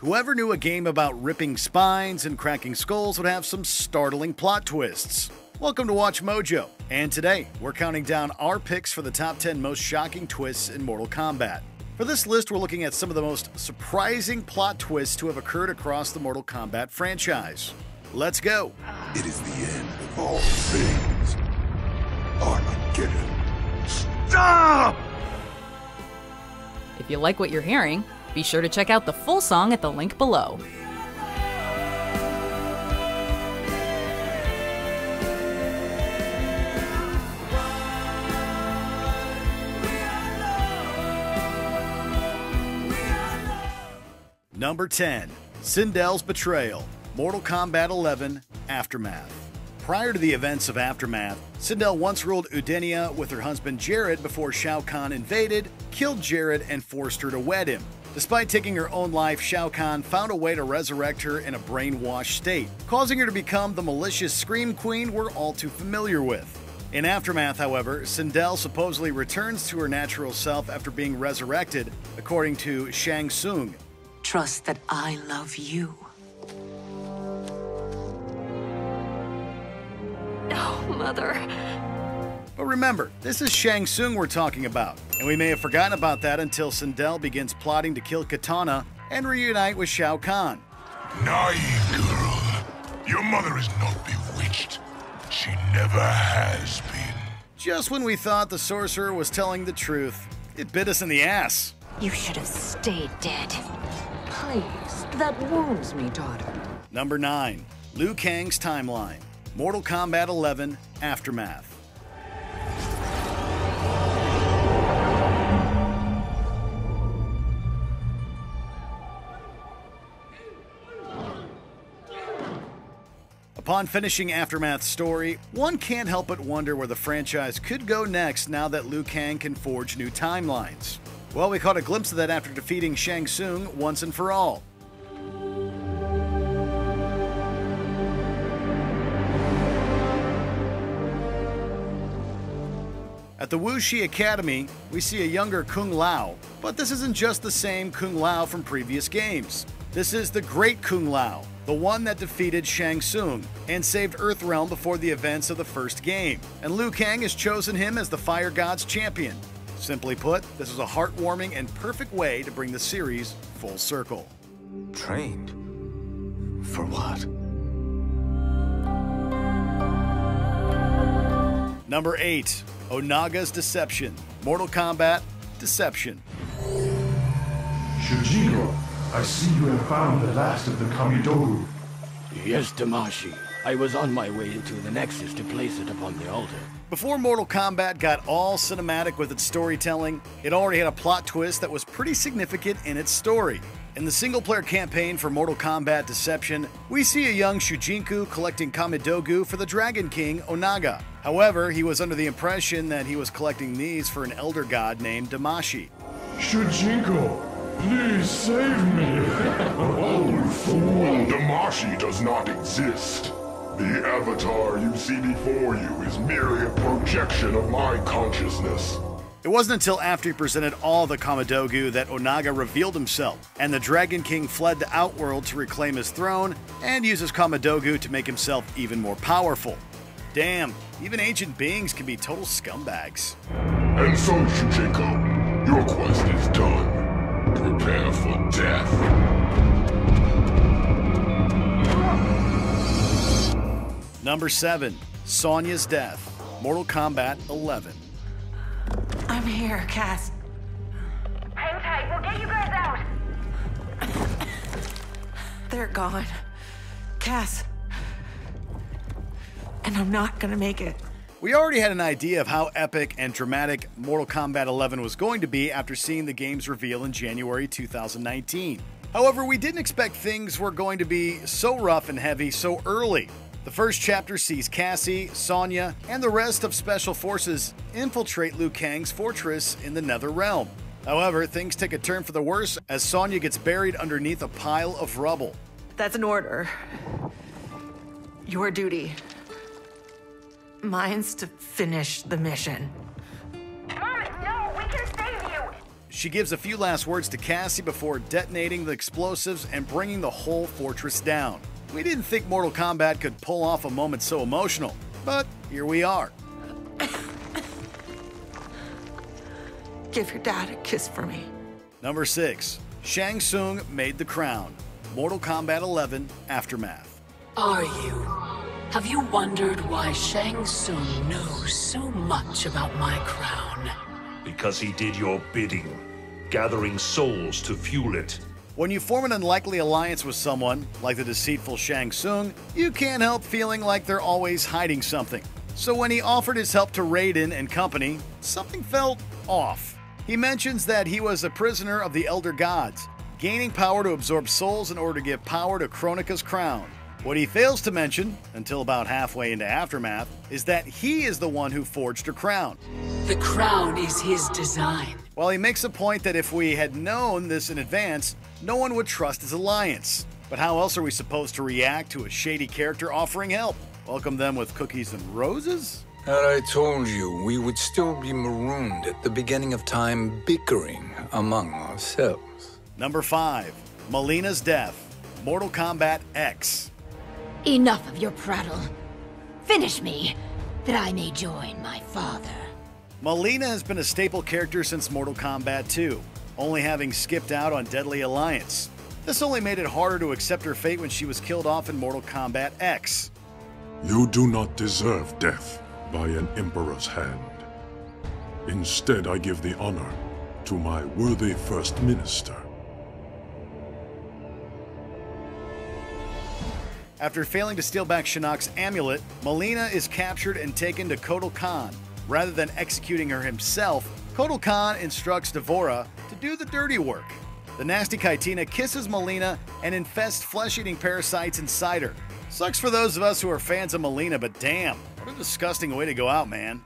Whoever knew a game about ripping spines and cracking skulls would have some startling plot twists? Welcome to Watch Mojo, and today we're counting down our picks for the top 10 most shocking twists in Mortal Kombat. For this list, we're looking at some of the most surprising plot twists to have occurred across the Mortal Kombat franchise. Let's go! It is the end of all things. Armageddon. Stop! If you like what you're hearing, be sure to check out the full song at the link below. Number 10 Sindel's Betrayal, Mortal Kombat 11 Aftermath. Prior to the events of Aftermath, Sindel once ruled Edenia with her husband Jerrod before Shao Kahn invaded, killed Jerrod, and forced her to wed him. Despite taking her own life, Shao Kahn found a way to resurrect her in a brainwashed state, causing her to become the malicious Scream Queen we're all too familiar with. In Aftermath, however, Sindel supposedly returns to her natural self after being resurrected, according to Shang Tsung. Trust that I love you. Oh, Mother. But remember, this is Shang Tsung we're talking about, and we may have forgotten about that until Sindel begins plotting to kill Katana and reunite with Shao Kahn. Naive girl. Your mother is not bewitched. She never has been. Just when we thought the sorcerer was telling the truth, it bit us in the ass. You should have stayed dead. Please, that wounds me, daughter. Number 9. Liu Kang's Timeline Mortal Kombat 11 Aftermath. Upon finishing Aftermath's story, one can't help but wonder where the franchise could go next now that Liu Kang can forge new timelines. Well, we caught a glimpse of that after defeating Shang Tsung once and for all. At the Wu Shi Academy, we see a younger Kung Lao, but this isn't just the same Kung Lao from previous games. This is the Great Kung Lao, the one that defeated Shang Tsung and saved Earthrealm before the events of the first game. And Liu Kang has chosen him as the Fire God's champion. Simply put, this is a heartwarming and perfect way to bring the series full circle. Trained? For what? Number 8 Onaga's Deception Mortal Kombat Deception. Shujinko, I see you have found the last of the Kamidogu. Yes, Damashi. I was on my way into the Nexus to place it upon the altar. Before Mortal Kombat got all cinematic with its storytelling, it already had a plot twist that was pretty significant in its story. In the single player campaign for Mortal Kombat Deception, we see a young Shujinko collecting Kamidogu for the Dragon King Onaga. However, he was under the impression that he was collecting these for an elder god named Damashi. Shujinko, please save me. Oh, fool! Damashi does not exist. The avatar you see before you is merely a projection of my consciousness. It wasn't until after he presented all the Kamidogu that Onaga revealed himself, and the Dragon King fled the Outworld to reclaim his throne and uses Kamidogu to make himself even more powerful. Damn, even ancient beings can be total scumbags. And so, Shujinko, your quest is done. Prepare for death. Number 7 Sonya's Death Mortal Kombat 11. I'm here, Cass. Hang tight, we'll get you guys out. They're gone. Cass. And I'm not gonna make it. We already had an idea of how epic and dramatic Mortal Kombat 11 was going to be after seeing the game's reveal in January 2019. However, we didn't expect things were going to be so rough and heavy so early. The first chapter sees Cassie, Sonya, and the rest of Special Forces infiltrate Liu Kang's fortress in the Nether Realm. However, things take a turn for the worse as Sonya gets buried underneath a pile of rubble. That's an order. Your duty. Mine's to finish the mission. Mom, no, we can save you. She gives a few last words to Cassie before detonating the explosives and bringing the whole fortress down. We didn't think Mortal Kombat could pull off a moment so emotional, but here we are. Give your dad a kiss for me. Number 6. Shang Tsung made the crown. Mortal Kombat 11 Aftermath. Are you? Have you wondered why Shang Tsung knows so much about my crown? Because he did your bidding, gathering souls to fuel it. When you form an unlikely alliance with someone, like the deceitful Shang Tsung, you can't help feeling like they're always hiding something. So when he offered his help to Raiden and company, something felt off. He mentions that he was a prisoner of the Elder Gods, gaining power to absorb souls in order to give power to Kronika's crown. What he fails to mention, until about halfway into Aftermath, is that he is the one who forged her crown. The crown is his design. While he makes a point that if we had known this in advance, no one would trust his alliance. But how else are we supposed to react to a shady character offering help? Welcome them with cookies and roses? Had I told you, we would still be marooned at the beginning of time bickering among ourselves. Number 5. Mileena's Death. Mortal Kombat X. Enough of your prattle. Finish me, that I may join my father. Mileena has been a staple character since Mortal Kombat 2, only having skipped out on Deadly Alliance. This only made it harder to accept her fate when she was killed off in Mortal Kombat X. You do not deserve death by an Emperor's hand. Instead, I give the honor to my worthy First Minister. After failing to steal back Shinnok's amulet, Mileena is captured and taken to Kotal Khan. Rather than executing her himself, Kotal Khan instructs D'Vorah to do the dirty work. The nasty Kytinn kisses Mileena and infests flesh-eating parasites inside her. Sucks for those of us who are fans of Mileena, but damn, what a disgusting way to go out, man.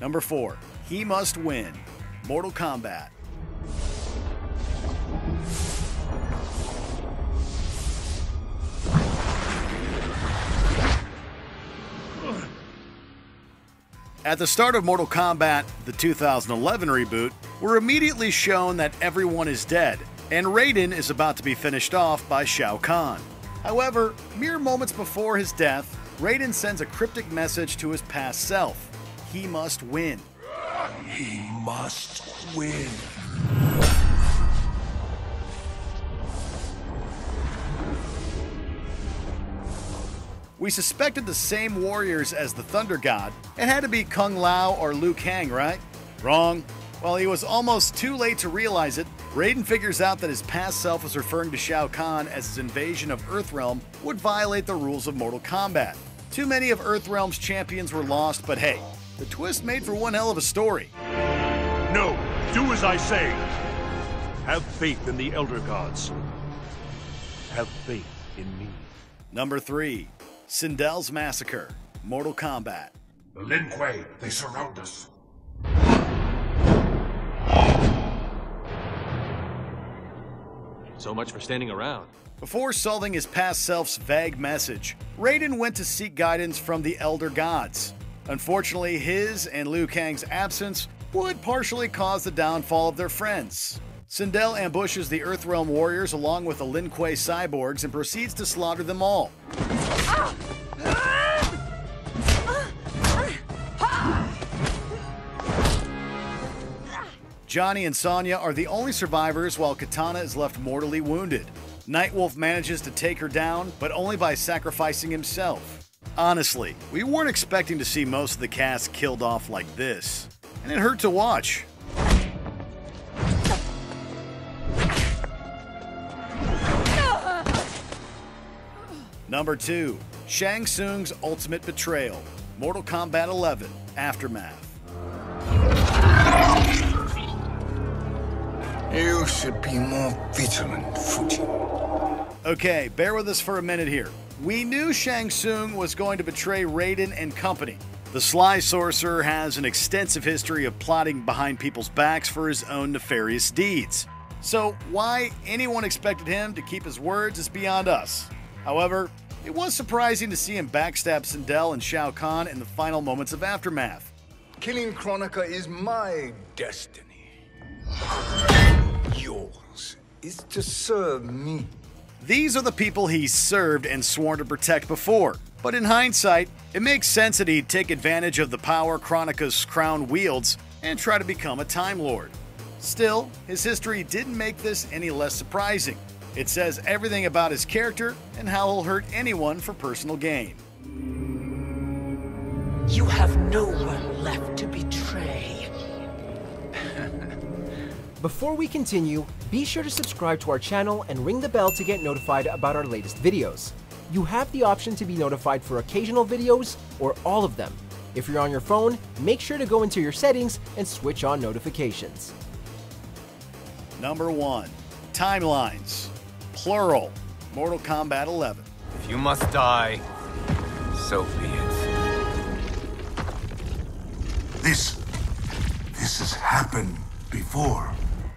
Number 4. He Must Win. Mortal Kombat. At the start of Mortal Kombat, the 2011 reboot, we're immediately shown that everyone is dead, and Raiden is about to be finished off by Shao Kahn. However, mere moments before his death, Raiden sends a cryptic message to his past self. He must win. He must win. We suspected the same warriors as the Thunder God. It had to be Kung Lao or Liu Kang, right? Wrong. While he was almost too late to realize it, Raiden figures out that his past self was referring to Shao Kahn as his invasion of Earthrealm would violate the rules of Mortal Kombat. Too many of Earthrealm's champions were lost, but hey, the twist made for one hell of a story. No, do as I say. Have faith in the Elder Gods. Have faith in me. Number 3. Sindel's Massacre. Mortal Kombat. The Lin Kuei, they surround us. So much for standing around. Before solving his past self's vague message, Raiden went to seek guidance from the Elder Gods. Unfortunately, his and Liu Kang's absence would partially cause the downfall of their friends. Sindel ambushes the Earthrealm warriors along with the Lin Kuei cyborgs and proceeds to slaughter them all. Johnny and Sonya are the only survivors while Katana is left mortally wounded. Nightwolf manages to take her down, but only by sacrificing himself. Honestly, we weren't expecting to see most of the cast killed off like this, and it hurt to watch. Number 2. Shang Tsung's Ultimate Betrayal. Mortal Kombat 11 Aftermath. You should be more vigilant, Fujin. Okay, bear with us for a minute here. We knew Shang Tsung was going to betray Raiden and company. The Sly Sorcerer has an extensive history of plotting behind people's backs for his own nefarious deeds. So, why anyone expected him to keep his words is beyond us. However, it was surprising to see him backstab Sindel and Shao Kahn in the final moments of Aftermath. Killing Kronika is my destiny. Yours is to serve me. These are the people he served and sworn to protect before. But in hindsight, it makes sense that he'd take advantage of the power Kronika's crown wields and try to become a Time Lord. Still, his history didn't make this any less surprising. It says everything about his character and how he'll hurt anyone for personal gain. You have no one left to betray. Before we continue, be sure to subscribe to our channel and ring the bell to get notified about our latest videos. You have the option to be notified for occasional videos or all of them. If you're on your phone, make sure to go into your settings and switch on notifications. Number 1. Timelines. Plural. Mortal Kombat 11. If you must die, so be it. This. This has happened before.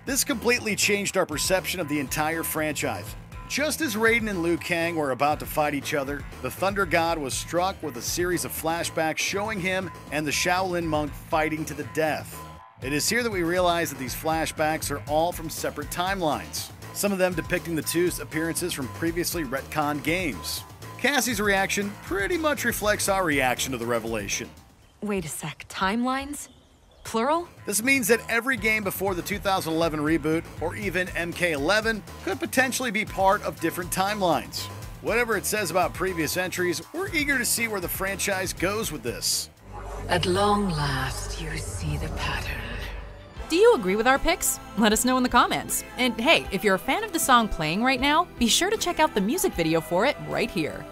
This completely changed our perception of the entire franchise. Just as Raiden and Liu Kang were about to fight each other, the Thunder God was struck with a series of flashbacks showing him and the Shaolin monk fighting to the death. It is here that we realize that these flashbacks are all from separate timelines, some of them depicting the two's appearances from previously retconned games. Cassie's reaction pretty much reflects our reaction to the revelation. Wait a sec, timelines? Plural? This means that every game before the 2011 reboot, or even MK11, could potentially be part of different timelines. Whatever it says about previous entries, we're eager to see where the franchise goes with this. At long last, you see the pattern. Do you agree with our picks? Let us know in the comments. And hey, if you're a fan of the song playing right now, be sure to check out the music video for it right here.